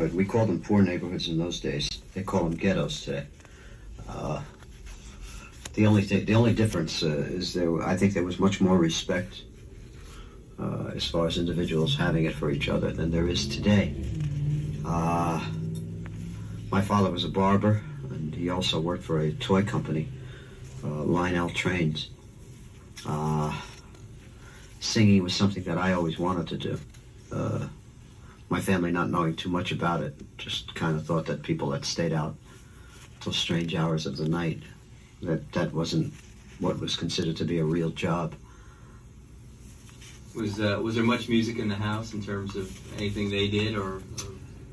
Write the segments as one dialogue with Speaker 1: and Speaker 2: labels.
Speaker 1: neighborhood. We called them poor neighborhoods in those days. They call them ghettos today. Uh, the only thing, the only difference uh, is there. I think there was much more respect uh, as far as individuals having it for each other than there is today. Uh, my father was a barber, and he also worked for a toy company, uh, Lionel Trains. Uh, singing was something that I always wanted to do. My family not knowing too much about it, just kind of thought that people that stayed out till strange hours of the night, that that wasn't what was considered to be a real job.
Speaker 2: Was uh, was there much music in the house in terms of anything they did, or, or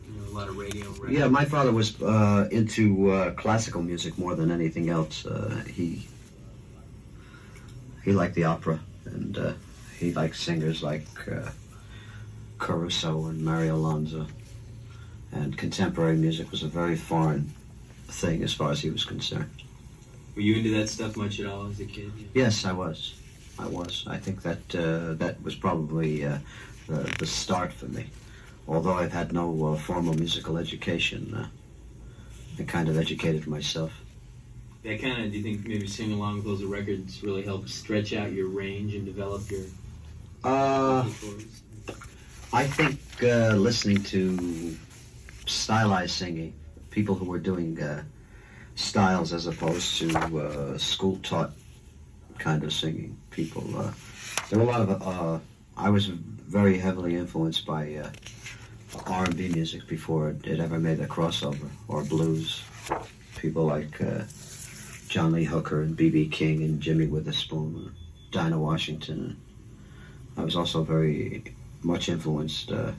Speaker 2: you know, a lot of radio? records?
Speaker 1: Yeah, my father was uh, into uh, classical music more than anything else. Uh, he he liked the opera, and uh, he liked singers like uh, Caruso and Mario Lanza. And contemporary music was a very foreign thing as far as he was concerned.
Speaker 2: Were you into that stuff much at all as a kid?
Speaker 1: Yes, I was. I was. I think that uh, that was probably uh, the, the start for me. Although I've had no uh, formal musical education, uh, I kind of educated myself.
Speaker 2: That kind of. Do you think maybe singing along with those records really helped stretch out your range and develop your
Speaker 1: Uh? I think uh, listening to stylized singing, people who were doing uh, styles as opposed to uh, school-taught kind of singing, people. Uh, there were a lot of. Uh, I was very heavily influenced by uh, R&B music before it, ever made the crossover, or blues. People like John Lee Hooker and B.B. King and Jimmy Witherspoon, Dinah Washington. I was also very much influenced uh,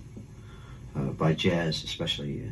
Speaker 1: uh, by jazz, especially